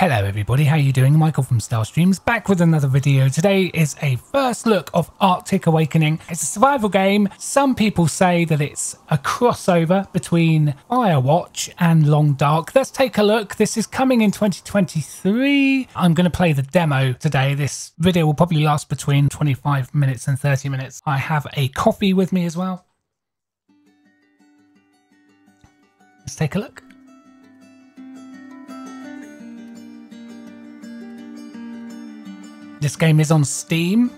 Hello everybody, how you doing? Michael from StarrStreams back with another video. Today is a first look of Arctic Awakening. It's a survival game. Some people say that it's a crossover between Firewatch and Long Dark. Let's take a look. This is coming in 2023. I'm going to play the demo today. This video will probably last between 25 minutes and 30 minutes. I have a coffee with me as well. Let's take a look. This game is on Steam.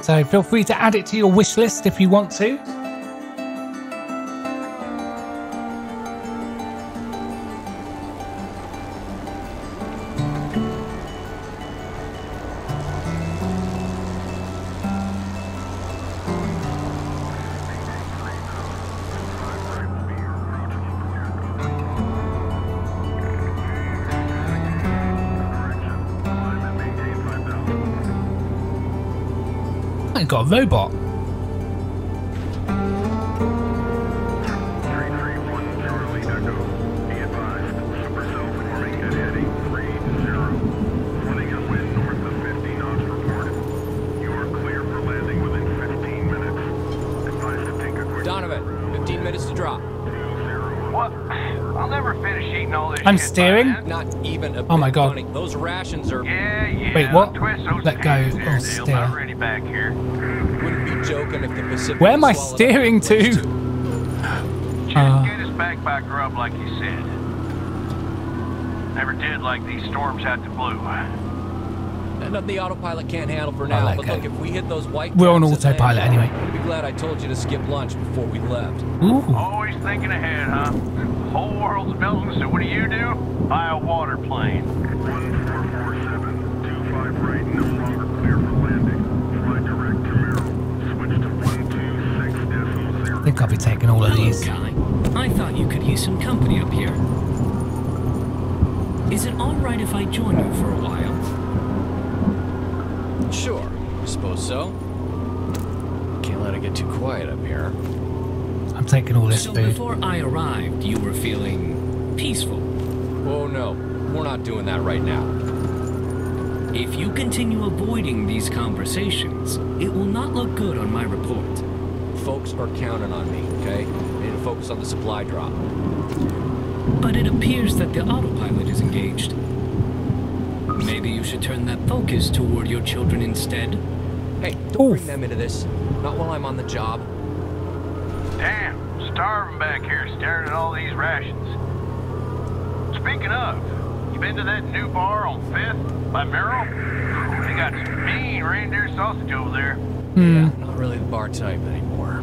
So feel free to add it to your wish list if you want to. Got a robot. I'm steering? Not even a Oh my God. funny. Those rations are. Yeah, yeah. Wait, what? Let go pins or steer? Back here. Wouldn't be joking if the Pacific. Where am I steering the to? Just Uh. get us back by grub like you said. Never did like these storms had to blow. And nothing the autopilot can't handle for now. let but go. look, if we hit those white. We're on autopilot landing, anyway. I'd be glad I told you to skip lunch before we left. Ooh. Always thinking ahead, huh? Whole world's melting, so what do you do? Buy a water plane. 1447, 25 right, no longer clear for landing. Fly direct to Merrill. Switch to 126.0. I think I'll be taking all of Hello, these. Guy. I thought you could use some company up here. Is it all right if I join you for a while? Sure, I suppose so. Can't let it get too quiet up here. I'm taking all this so food. before I arrived, you were feeling peaceful. Oh no, we're not doing that right now. If you continue avoiding these conversations, it will not look good on my report. Folks are counting on me, okay? I need to focus on the supply drop. But it appears that the autopilot is engaged. Maybe you should turn that focus toward your children instead. Hey, don't Oof. bring them into this. Not while I'm on the job. Damn, starving back here staring at all these rations. Speaking of, you been to that new bar on 5th by Merrill? They got some mean reindeer sausage over there. Hmm. Yeah, not really the bar type anymore.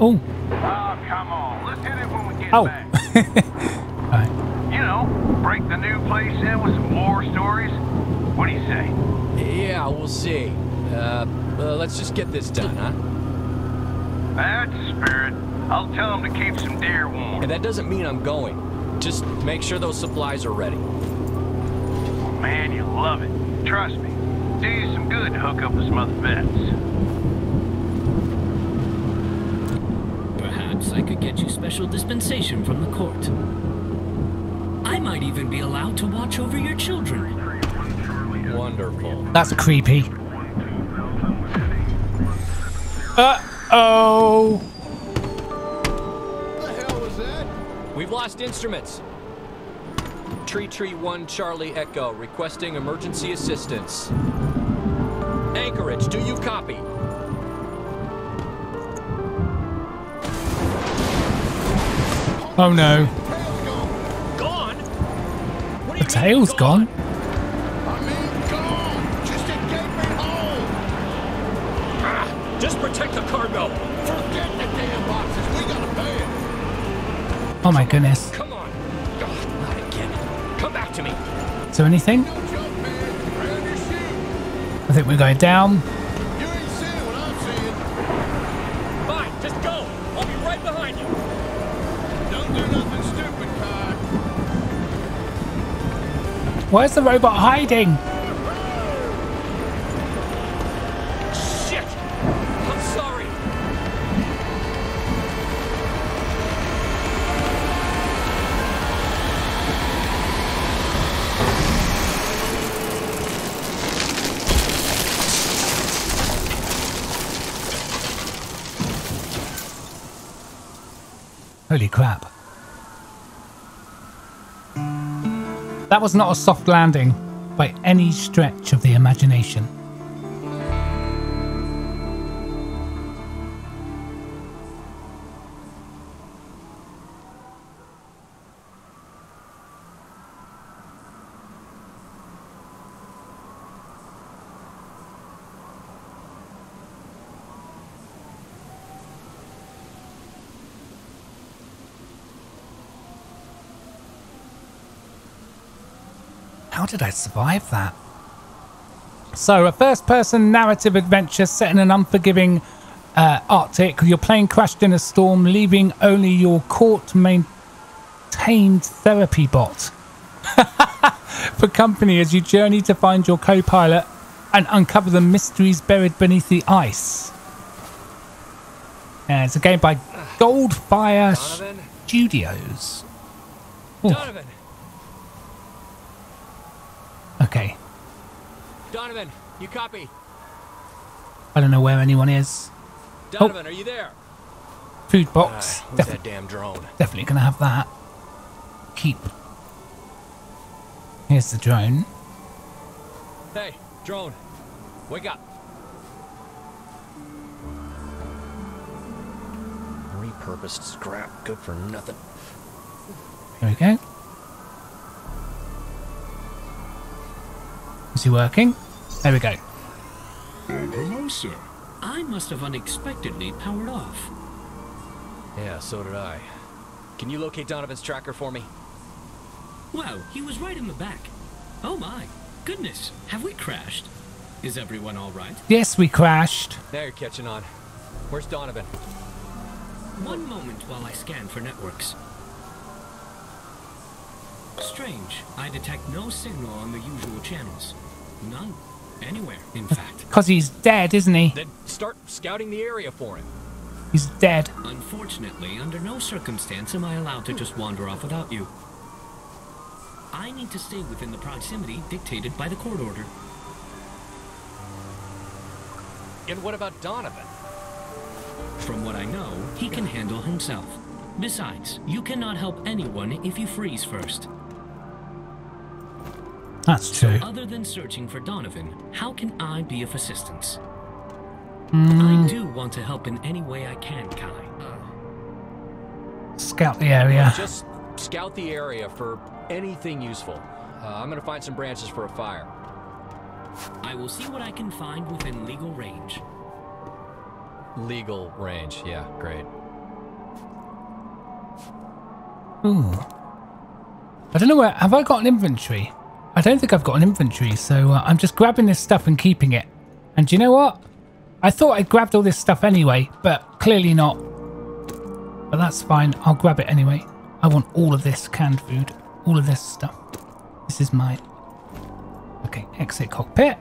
Oh. Oh, come on. Let's hit it when we get Oh. back. right. You know, break the new place in with some war stories. What do you say? Yeah, we'll see. Uh, uh, let's just get this done, huh? That's the spirit. I'll tell them to keep some deer warm. And that doesn't mean I'm going. Just make sure those supplies are ready. Man, you love it. Trust me. Do you some good to hook up with some other vets. Perhaps I could get you special dispensation from the court. I might even be allowed to watch over your children. Wonderful. That's creepy. Uh-oh. We've lost instruments. Tree Tree 1 Charlie Echo requesting emergency assistance. Anchorage, do you copy? Oh no. Tail's gone. I mean, gone. Just to me home. Ah, Just protect the cargo. Forget the damn boxes. We gotta pay it. Oh my goodness. Come on. Ugh, not again. Come back to me. Is there anything? No joke, man. Grab your shoe. I think we're going down. Where's the robot hiding? That was not a soft landing by any stretch of the imagination. How did I survive that? So, a first person narrative adventure set in an unforgiving uh, Arctic. Your plane crashed in a storm, leaving only your court maintained therapy bot for company as you journey to find your co pilot and uncover the mysteries buried beneath the ice. Yeah, it's a game by Goldfire Donovan? Studios. Ooh. Donovan! Okay. Donovan, you copy? I don't know where anyone is. Oh. Donovan, are you there? Food box. Who's Def- that damn drone? definitely gonna have that. Keep. Here's the drone. Hey, drone, wake up. Repurposed scrap, good for nothing. Here we go. Is he working? There we go. Oh, hello, sir. I must have unexpectedly powered off. Yeah, so did I. Can you locate Donovan's tracker for me? Wow, he was right in the back. Oh my, goodness, have we crashed? Is everyone all right? Yes, we crashed. Now you're catching on. Where's Donovan? One moment while I scan for networks. Strange, I detect no signal on the usual channels. None. Anywhere, in fact. Because he's dead, isn't he? Then start scouting the area for him. He's dead. Unfortunately, under no circumstance am I allowed to just wander off without you. I need to stay within the proximity dictated by the court order. And what about Donovan? From what I know, he can handle himself. Besides, you cannot help anyone if you freeze first. That's true. Other than searching for Donovan, how can I be of assistance? Hmm. I do want to help in any way I can, Kai. Scout the area. Just scout the area for anything useful. Uh, I'm gonna find some branches for a fire. I will see what I can find within legal range. Legal range, yeah, great. Ooh. I don't know where. Have I got an inventory? I don't think I've got an inventory, so uh, I'm just grabbing this stuff and keeping it. And you know what? I thought I grabbed all this stuff anyway, but clearly not. But that's fine. I'll grab it anyway. I want all of this canned food. All of this stuff. This is mine. Okay, exit cockpit.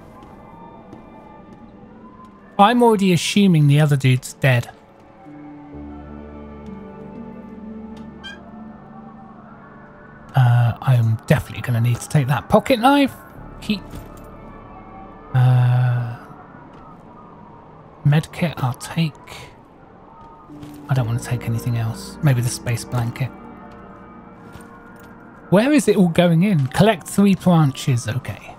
I'm already assuming the other dude's dead. Definitely going to need to take that pocket knife. Keep. Uh, medkit, I'll take. I don't want to take anything else. Maybe the space blanket. Where is it all going in? Collect three branches. Okay.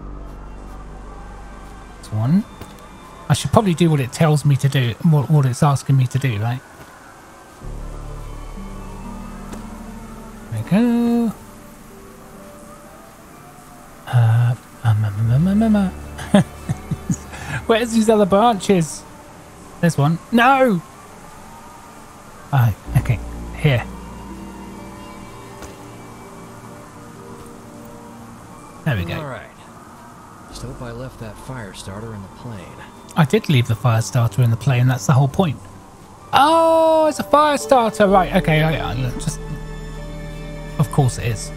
That's one. I should probably do what it tells me to do, what, what it's asking me to do, right? Where's these other branches? There's one. No! Oh, okay. Here. There we go. Alright. Just hope I left that fire starter in the plane. I did leave the fire starter in the plane. That's the whole point. Oh, it's a fire starter. Right. Okay. Oh, I, I just. Of course it is.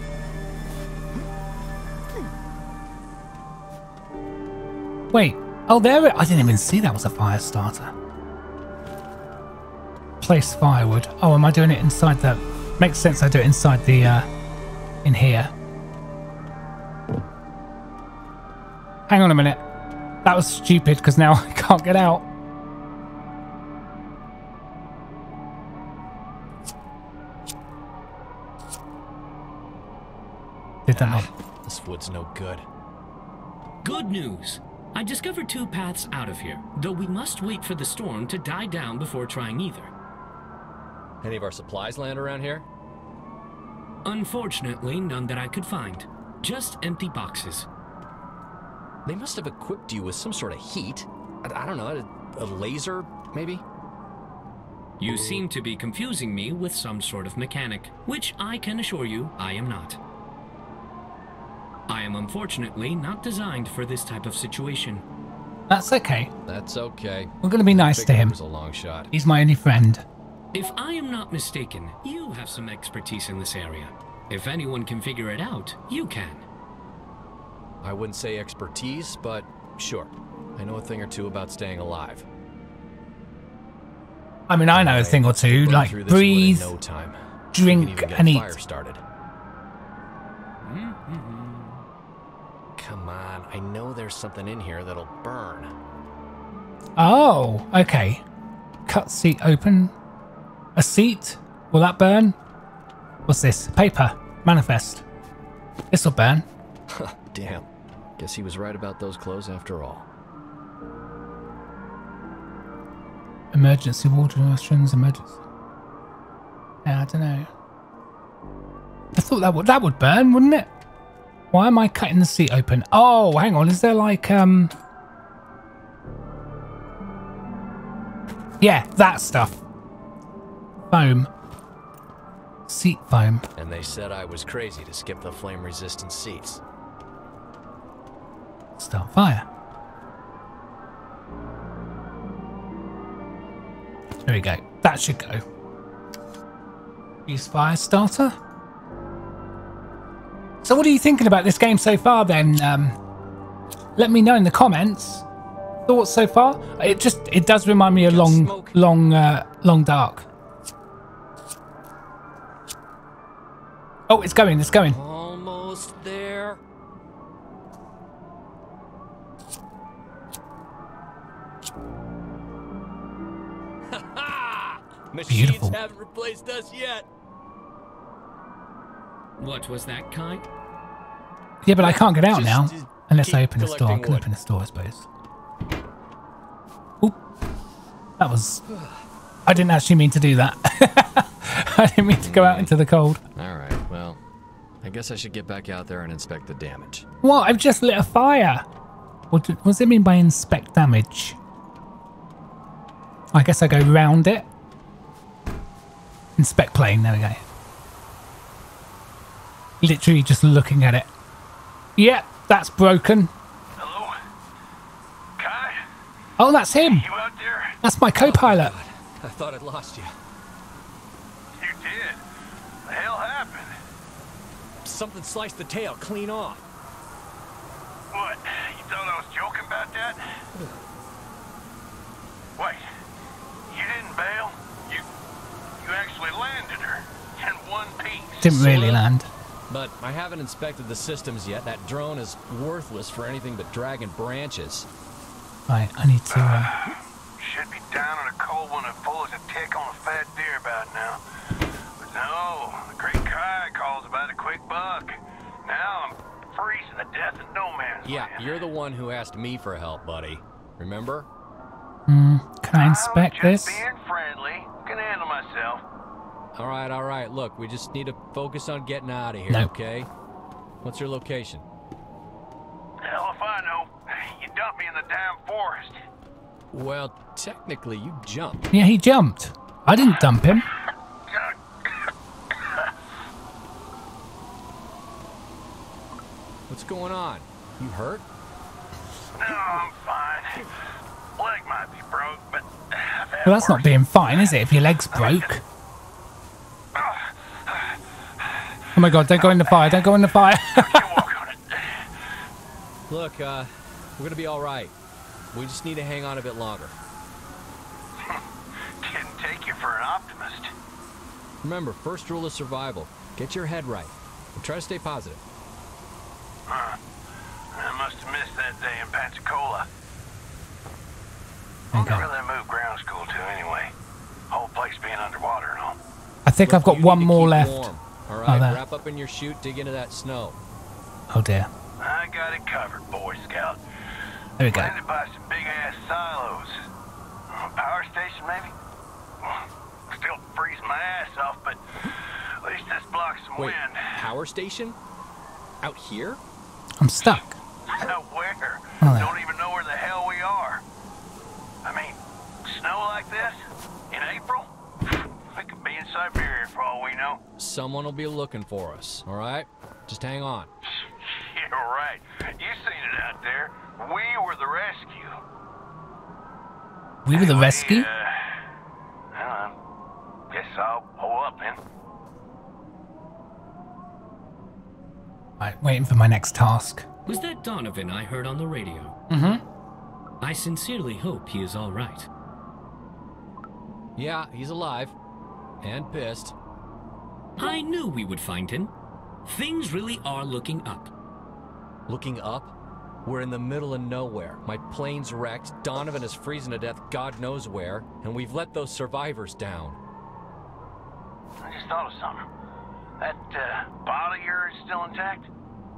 Wait. Oh, there it... I didn't even see that was a fire starter. Place firewood. Oh, am I doing it inside the... Makes sense I do it inside the... Uh, in here. Hang on a minute. That was stupid because now I can't get out. Did that ah, This wood's no good. Good news. I discovered two paths out of here, though we must wait for the storm to die down before trying either. Any of our supplies land around here? Unfortunately, none that I could find. Just empty boxes. They must have equipped you with some sort of heat. I, I don't know, a, a laser, maybe? You seem to be confusing me with some sort of mechanic, which I can assure you I am not. I am unfortunately not designed for this type of situation. That's okay. That's okay. We're going to be nice to Figured it him. was a long shot. He's my only friend. If I am not mistaken, you have some expertise in this area. If anyone can figure it out, you can. I wouldn't say expertise, but sure. I know a thing or two about staying alive. I mean, I know a thing or two, like through this wood in breathe, no time. drink, We can even get and eat. Fire started. Hmm, hmm, hmm. Come on, I know there's something in here that'll burn. Oh, okay. Cut seat open. A seat? Will that burn? What's this? Paper. Manifest. This'll burn. Damn. Guess he was right about those clothes after all. Emergency water rations. Emergency. Yeah, I don't know. I thought that would that would burn, wouldn't it? Why am I cutting the seat open? Oh, hang on. Is there like um? Yeah, that stuff. Foam. Seat foam. And they said I was crazy to skip the flame resistant seats. Start fire. There we go. That should go. Use fire starter. So what are you thinking about this game so far then? Um, let me know in the comments. Thoughts so far? It just it does remind me of long long uh, long dark. Oh, it's going, it's going. Almost there. Machines Beautiful. haven't replaced us yet. What was that, Kai? Yeah, but I can't get out Just, now. Unless I keep open the store. I can wood. open the store, I suppose. Oop. That was... I didn't actually mean to do that. I didn't mean to go out into the cold. All right, well, I guess I should get back out there and inspect the damage. What? I've just lit a fire. What, do, what does it mean by inspect damage? I guess I go round it. Inspect plane. There we go. Literally just looking at it. Yeah, that's broken. Hello? Kai? Oh, that's him. You out there? That's my co-pilot. Oh, I thought I'd lost you. You did. The hell happened? Something sliced the tail clean off. What? You thought I was joking about that? Wait. You didn't bail? You you actually landed her in one piece. Didn't really Sorta. land. But I haven't inspected the systems yet. That drone is worthless for anything but dragging branches. Right, I need to. Uh, Should be down in a cold one that full as a tick on a fat deer about now. But no, the great Kai calls about a quick buck. Now I'm freezing to death in no man's Yeah, land. you're the one who asked me for help, buddy. Remember? hmm, can I inspect I'm just this? being friendly. Can handle myself. All right, all right. Look, we just need to focus on getting out of here, No. okay? What's your location? Hell if I know. You dumped me in the damn forest. Well, technically, you jumped. Yeah, he jumped. I didn't dump him. What's going on? You hurt? No, I'm fine. Leg might be broke, but I've Well, that's not being fine, is it? If your leg's broke. Oh my god! Don't go in the fire! Don't go in the fire! You walk on it. Look, uh, we're gonna be all right. We just need to hang on a bit longer. Didn't take you for an optimist. Remember, first rule of survival: get your head right and try to stay positive. I must have missed that day in Pensacola. Wonder where they moved ground school to anyway. Whole place being underwater and all. I think I've got one more left. Warm, all right, there. wrap up in your chute, dig into that snow. Oh dear. I got it covered, Boy Scout. There we go. Landed by some big ass silos. A power station, maybe? Still freezing my ass off, but at least this blocks some Wait, wind. power station? Out here? I'm stuck. Out where? Oh. Don't even know where the hell we are. I mean, snow like this? In April? We could be in Siberia for all we know. Someone will be looking for us, all right? Just hang on. Yeah, right. You seen it out there. We were the rescue. We were the rescue? Uh, I guess I'll pull up then. Right, waiting for my next task. Was that Donovan I heard on the radio? Mm-hmm. I sincerely hope he is all right. Yeah, he's alive. And pissed. I knew we would find him. Things really are looking up. Looking up? We're in the middle of nowhere. My plane's wrecked, Donovan is freezing to death God knows where, and we've let those survivors down. I just thought of something. That uh, bottle of yours still intact?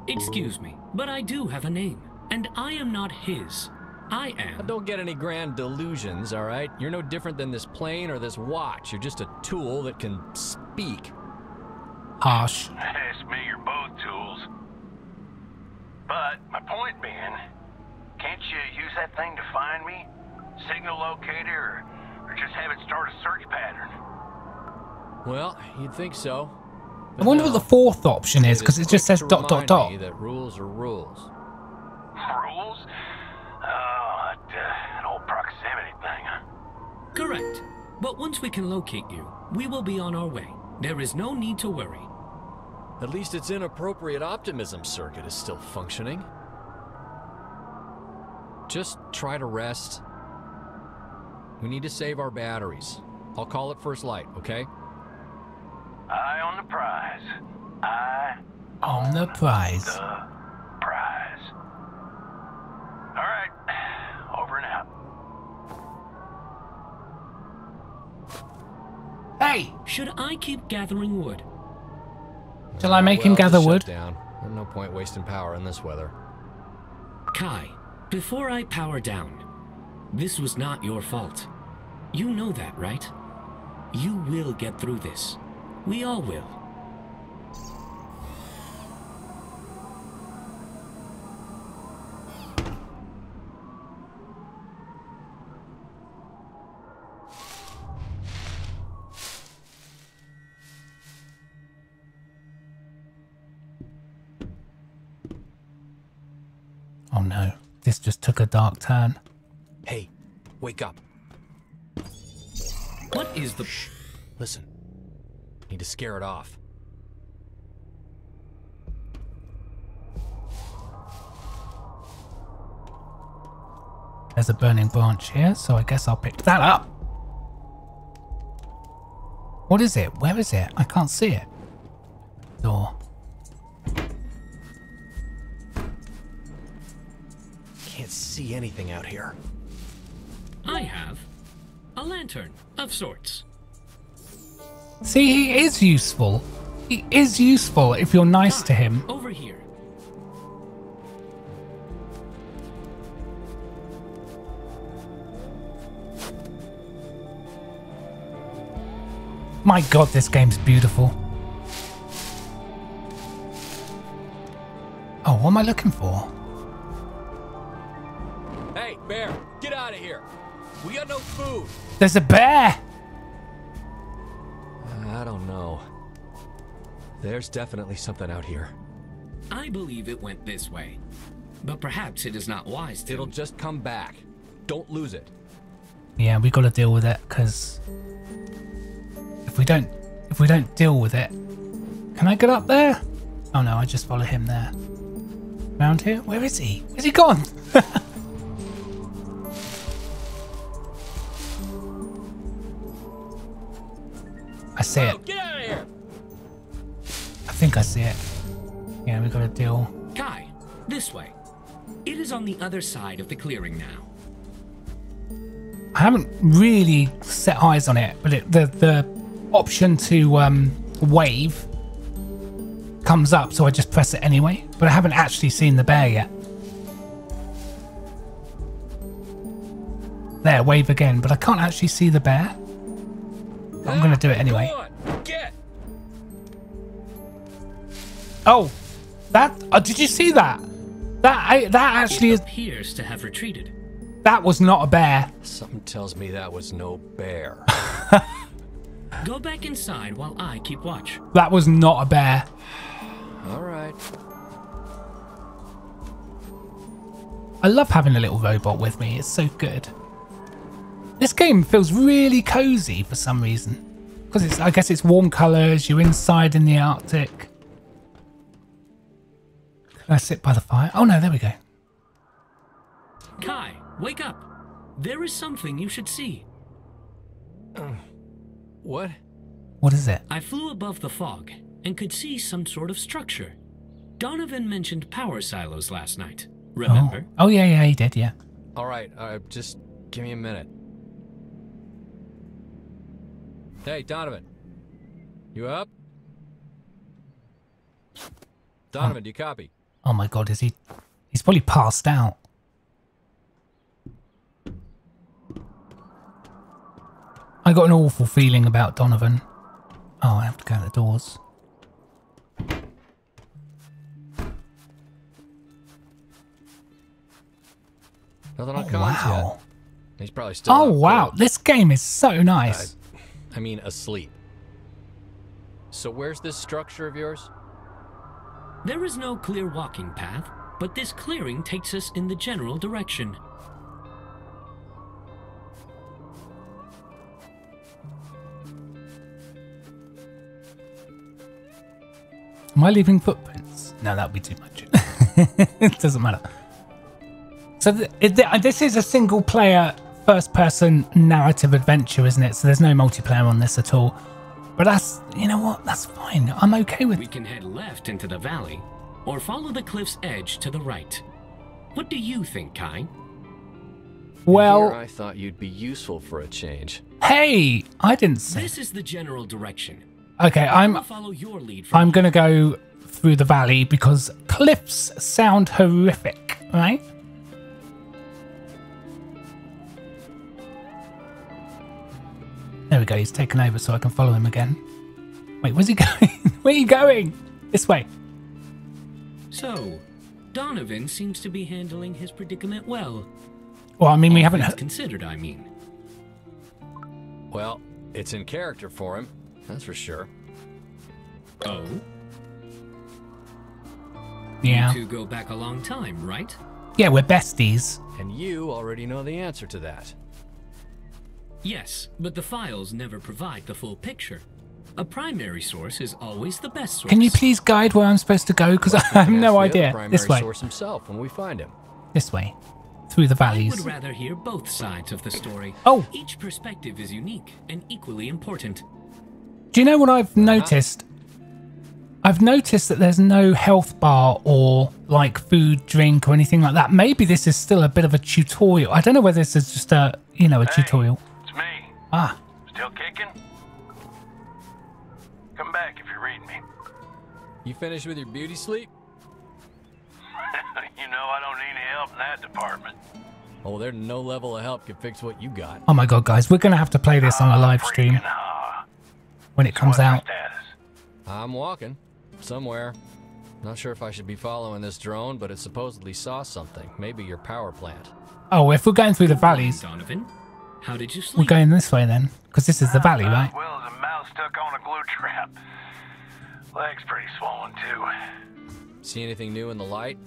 Excuse me, but I do have a name, and I am not his. I am. Don't get any grand delusions, all right? You're no different than this plane or this watch. You're just a tool that can speak. Harsh. Ask me, you're both tools. But my point being, can't you use that thing to find me? Signal locator, or, or just have it start a search pattern? Well, you'd think so. I wonder what the fourth option is, because it just says dot dot dot. That rules are rules. Rules? Oh, that, uh, that old proximity thing, huh? Correct. But once we can locate you, we will be on our way. There is no need to worry. At least its inappropriate optimism circuit is still functioning. Just try to rest. We need to save our batteries. I'll call it first light, okay? Eye on the prize. Eye On the prize. the prize. All right, over and out. Hey! Should I keep gathering wood? Shall I make him gather wood? Down. There's no point wasting power in this weather. Kai, before I power down, this was not your fault. You know that, right? You will get through this. We all will. Oh no, this just took a dark turn. Hey, wake up. What is the... Listen. Need to scare it off. There's a burning branch here, so I guess I'll pick that up. What is it? Where is it? I can't see it. Anything out here. I have a lantern of sorts. See, he is useful. He is useful if you're nice to him. Over here. My god, this game's beautiful. Oh, what am I looking for? We got no food. There's a bear! Uh, I don't know. There's definitely something out here. I believe it went this way. But perhaps it is not wise to... It'll just come back. Don't lose it. Yeah, we gotta deal with it, because if we don't if we don't deal with it. Can I get up there? Oh no, I just follow him there. Around here? Where is he? Where's he gone? see it. Get out of here! I think I see it. Yeah, we gotta deal. Kai, this way. It is on the other side of the clearing now. I haven't really set eyes on it, but it, the the option to um, wave comes up, so I just press it anyway. But I haven't actually seen the bear yet. There, wave again, but I can't actually see the bear. But I'm going to do it anyway. Come on, get! Oh, that, oh, did you see that? That, I, that actually is, Appears to have retreated. that was not a bear. Something tells me that was no bear. Go back inside while I keep watch. That was not a bear. All right. I love having a little robot with me. It's so good. This game feels really cozy for some reason. Because it's, I guess it's warm colours, you're inside in the Arctic. Can I sit by the fire? Oh no, there we go. Kai, wake up. There is something you should see. Uh, what? What is it? I flew above the fog and could see some sort of structure. Donovan mentioned power silos last night. Oh. Remember? oh yeah, yeah, he did, yeah. All right, all right, just give me a minute. Hey, Donovan. You up? Donovan, do you copy? Oh my god, is he... He's probably passed out. I got an awful feeling about Donovan. Oh, I have to go out the doors. Oh, Nothing on Oh, wow. yet. He's probably still. Oh wow, this game is so nice. I mean, asleep. So where's this structure of yours? There is no clear walking path, but this clearing takes us in the general direction. Am I leaving footprints? No, that would be too much. it doesn't matter. So th- th- this is a single player first person narrative adventure, isn't it? So there's no multiplayer on this at all. But that's, you know what? That's fine. I'm okay with We can head left into the valley, or follow the cliff's edge to the right. What do you think, Kai? Well, Here I thought you'd be useful for a change. hey, I didn't say. This is the general direction. Okay, I'm I'll follow your lead from I'm gonna go through the valley because cliffs sound horrific, right? There we go, he's taken over so I can follow him again. Wait, where's he going? Where are you going? This way. So, Donovan seems to be handling his predicament well. Well, I mean, we All haven't. considered, I mean. Well, it's in character for him, that's for sure. Oh, Yeah. to go back a long time, right? Yeah, we're besties. And you already know the answer to that. Yes, but the files never provide the full picture. A primary source is always the best source. Can you please guide where I'm supposed to go? Because I have no ask the other idea. This way. source himself when we find him. This way. Through the valleys. I valleys. would rather hear both sides of the story. Oh. Each perspective is unique and equally important. Do you know what I've noticed? I've noticed that there's no health bar or like food, drink, or anything like that. Maybe this is still a bit of a tutorial. I don't know whether this is just a, you know, a Hey, tutorial. It's me. Ah, Still kicking? Come back if you're reading me. You finished with your beauty sleep? you know I don't need any help in that department. Oh, there's no level of help can fix what you got. oh my god, guys, we're gonna have to play this on a live stream Freaking ah. when it comes out. I'm walking. Somewhere. Not sure if I should be following this drone, but it supposedly saw something. Maybe your power plant. Oh, if we're going through the valleys, Donovan, how did you we're going this way then, because this is the valley, About right? Well as a mouse stuck on a glue trap. Leg's pretty swollen too. See anything new in the light?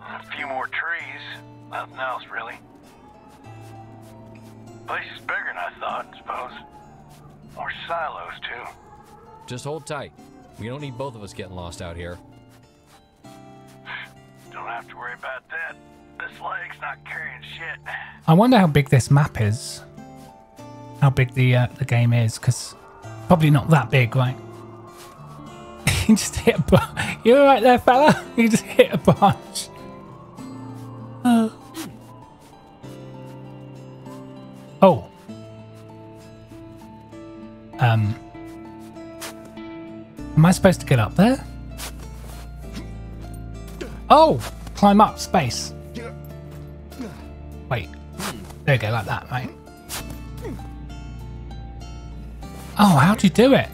A few more trees. Nothing else really. Place is bigger than I thought, I suppose. More silos too. Just hold tight. We don't need both of us getting lost out here. Don't have to worry about that. This leg's not carrying shit. I wonder how big this map is. How big the uh, the game is, because probably not that big, right? you just hit a bu- You alright there, fella? You just hit a bunch. Uh. Oh. Um. Am I supposed to get up there? Oh, climb up space. There you go, like that, right? Oh, how'd you do it?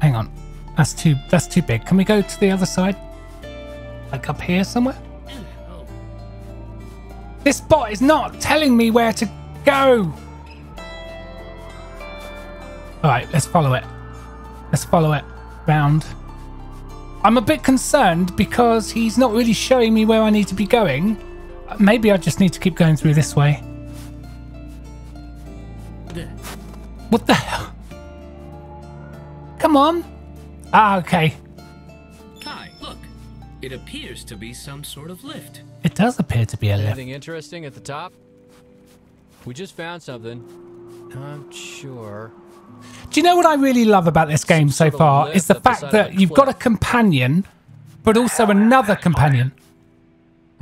Hang on. That's too that's too big. Can we go to the other side? Like up here somewhere? This bot is not telling me where to go. Alright, let's follow it. Let's follow it round. I'm a bit concerned because he's not really showing me where I need to be going. Maybe I just need to keep going through this way. What the hell? Come on. Ah, okay. Kai, look. It appears to be some sort of lift. It does appear to be a lift. Anything interesting at the top? We just found something. I'm sure. Do you know what I really love about this game so far? Is the fact that you've got a companion, but also another companion.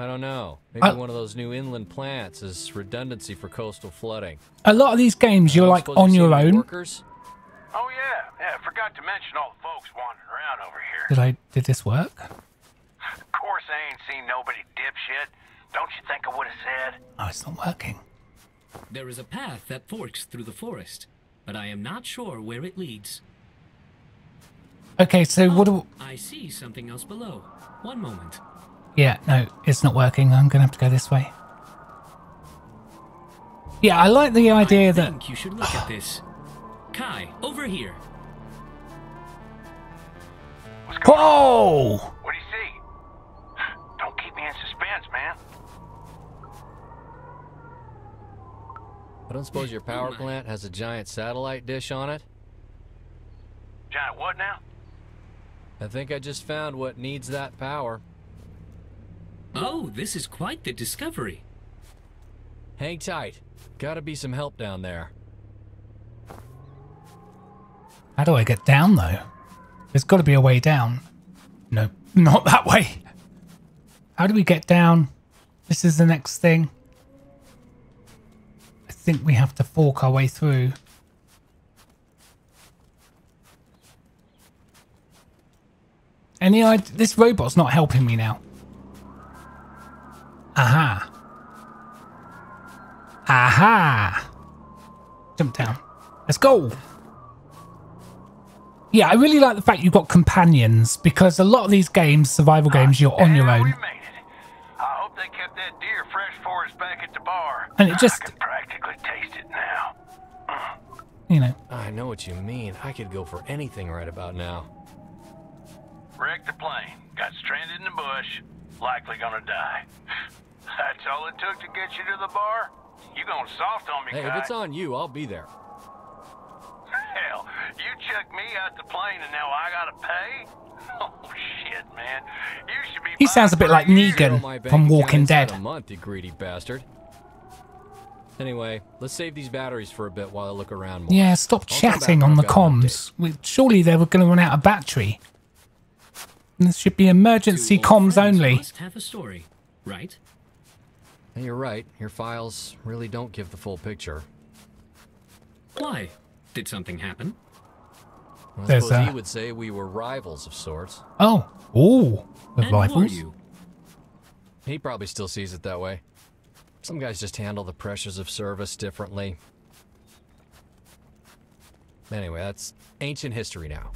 I don't know. Maybe I- one of those new inland plants is redundancy for coastal flooding. A lot of these games, you're oh, like on you've your own. Workers? Oh, yeah. Yeah, I forgot to mention all the folks wandering around over here. Did I? Did this work? Of course, I ain't seen nobody dipshit. Don't you think I would have said? Oh, it's not working. There is a path that forks through the forest, but I am not sure where it leads. Okay, so what do? Oh, I see something else below. One moment. Yeah, no, it's not working. I'm gonna have to go this way. Yeah, I like the idea I that. think you should look at this. Kai, over here. What's going on? What do you see? Don't keep me in suspense, man. I don't suppose your power plant has a giant satellite dish on it? Giant what now? I think I just found what needs that power. Oh, this is quite the discovery. Hang tight. Gotta be some help down there. How do I get down though? There's got to be a way down. No, not that way. How do we get down? This is the next thing. I think we have to fork our way through. Any idea? This robot's not helping me now. Aha. Aha. Jump down. Let's go. Yeah, I really like the fact you've got companions because a lot of these games, survival games, you're on your own. We made it. I hope they kept that deer fresh for us back at the bar. And it just- I can practically taste it now. You know, I know what you mean. I could go for anything right about now. Wrecked the plane. Got stranded in the bush. Likely gonna die. That's all it took to get you to the bar? You going soft on me, Hey, if it's on you, I'll be there. Hell, you chucked me out the plane and now I gotta pay? Oh shit, man. You should be He sounds a bit like buying for a year. Negan. Throw my bank from Walking Dead. A month, you greedy bastard. Anyway, let's save these batteries for a bit while I look around more. yeah, stop I'll chatting on the I've got an comms. We- Surely they were going to run out of battery. This should be emergency comms only. Must have a story, right? Hey, you're right. Your files really don't give the full picture. Why? Did something happen? I There's, suppose he would say we were rivals of sorts. Oh, ooh, with and who you? He probably still sees it that way. Some guys just handle the pressures of service differently. Anyway, that's ancient history now.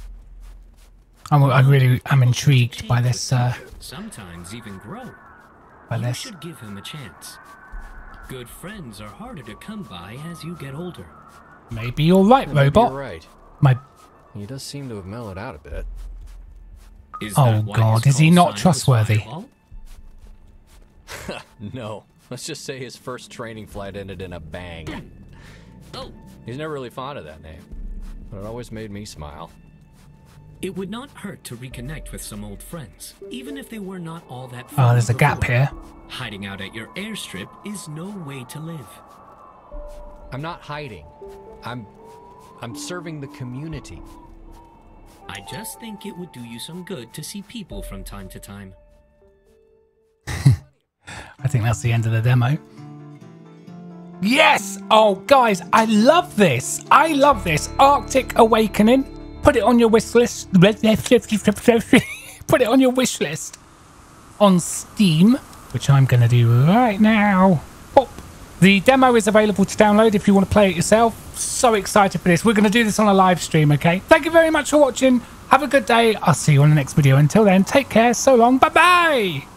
I'm, I really am intrigued by this. with Uh, Sometimes even grow. By You should give him a chance. Good friends are harder to come by as you get older. Maybe you're right, Maybe robot. You're right. My He does seem to have mellowed out a bit. Is Oh, God, is he not trustworthy? No. Let's just say his first training flight ended in a bang. Oh, He's never really fond of that name, but it always made me smile. It would not hurt to reconnect with some old friends, even if they were not all that. Ah, far. oh, there's a gap here. Hiding out at your airstrip is no way to live. I'm not hiding. I'm I'm serving the community. I just think it would do you some good to see people from time to time. I think that's the end of the demo. Yes! Oh, guys, I love this. I love this. Arctic Awakening. Put it on your wish list. put it on your wish list on Steam, which I'm going to do right now. Pop. The demo is available to download if you want to play it yourself. So excited for this. We're going to do this on a live stream, okay? Thank you very much for watching. Have a good day. I'll see you on the next video. Until then, take care. So long. Bye bye.